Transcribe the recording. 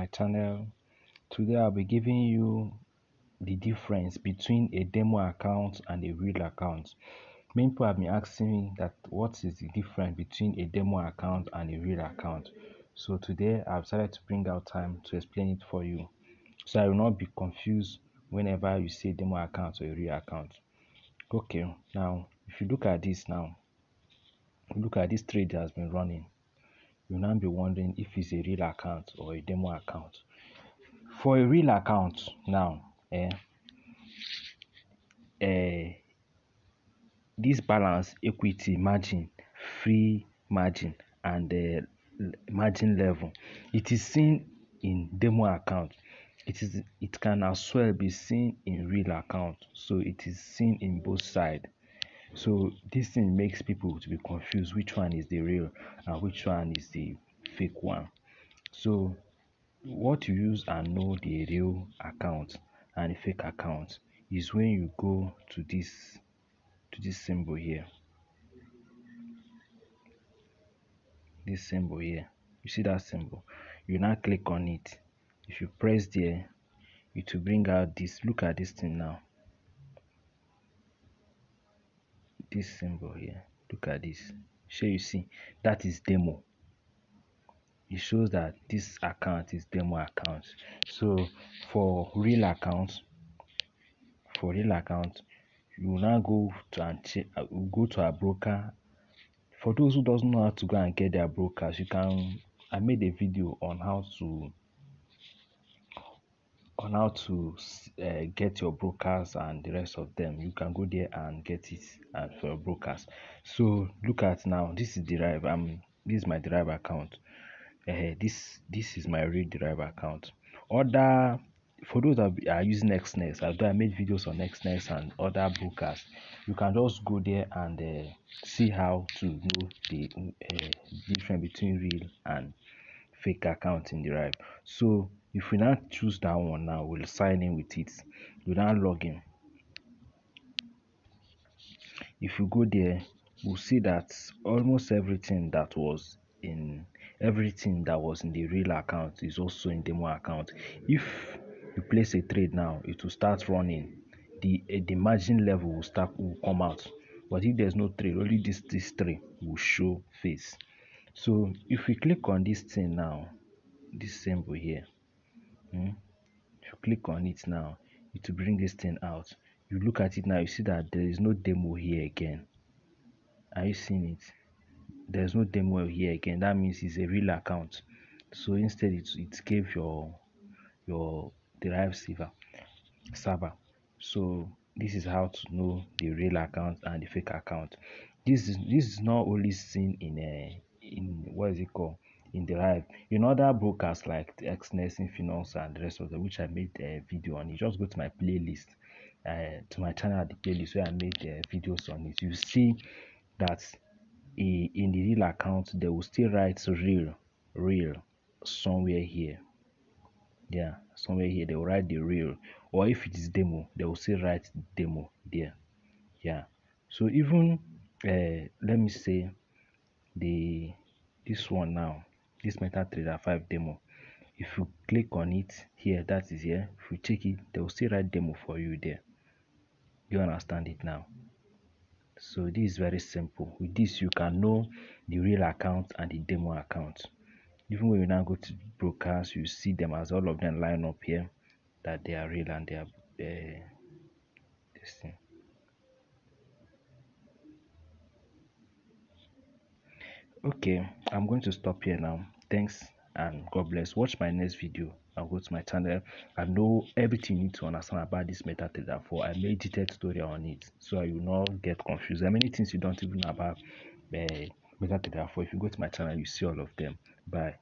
my channel. Today i'll be giving you the difference between a demo account and a real account. Many people have been asking me that what is the difference between a demo account and a real account. So today i've decided to bring out time to explain it for you so i will not be confused whenever you say demo account or a real account. Okay now if you look at this now look at this trade that has been running you'll now be wondering if it's a real account or a demo account. For a real account now, eh, eh, this balance, equity, margin, free margin, and uh, margin level, it is seen in demo account. It is it can as well be seen in real account. So it is seen in both sides. So this thing makes people to be confused which one is the real and which one is the fake one. So what you use and know the real account and the fake account is when you go to this to this symbol here. This symbol here. You see that symbol? You now click on it. If you press there, it will bring out this. Look at this thing now this symbol here. Look at this. Sure you see? That is demo. It shows that this account is demo account. So for real account for real account you now go to and uh, go to a broker. For those who doesn't know how to go and get their brokers you can i made a video on how to on how to uh, get your brokers and the rest of them. You can go there and get it and for your brokers. So look at now this is Deriv um this is my Deriv account. Uh, this this is my real Deriv account. Other for those that are using Exness although i made videos on Exness and other brokers. You can just go there and uh, see how to know the uh, difference between real and fake account in derive so if we now choose that one now we'll sign in with it. We now log in. If you go there we'll see that almost everything that was in everything that was in the real account is also in the demo account. If you place a trade now it will start running. The uh, the margin level will start will come out. But if there's no trade only this this trade will show face. So if we click on this thing now this symbol here Hmm? If you click on it now, it will bring this thing out. You look at it now, you see that there is no demo here again. Are you seeing it? There's no demo here again. That means it's a real account. So instead, it, it gave your your derived server server. So this is how to know the real account and the fake account. This is this is not only seen in a in what is it called in Deriv. In other brokers like Exness, Infinance, and the rest of them, which I made a video on, you just go to my playlist, uh, to my channel, the playlist where I made uh, videos on it. You see that in the real account, they will still write real, real somewhere here. Yeah, somewhere here they will write the real, or if it is demo, they will still write demo there. Yeah, so even uh, let me say the this one now this MetaTrader 5 demo. If you click on it here, that is here. If you check it, they will still write demo for you there. You understand it now? So this is very simple. With this, you can know the real account and the demo account. Even when you now go to brokers, you see them as all of them line up here that they are real and they are uh, this thing. Okay i'm going to stop here now. Thanks and god bless. Watch my next video. And go to my channel. I know everything you need to understand about this MetaTrader 4 i made detailed tutorial on it so you will not get confused. There are many things you don't even know about uh, MetaTrader 4 if you go to my channel you see all of them. Bye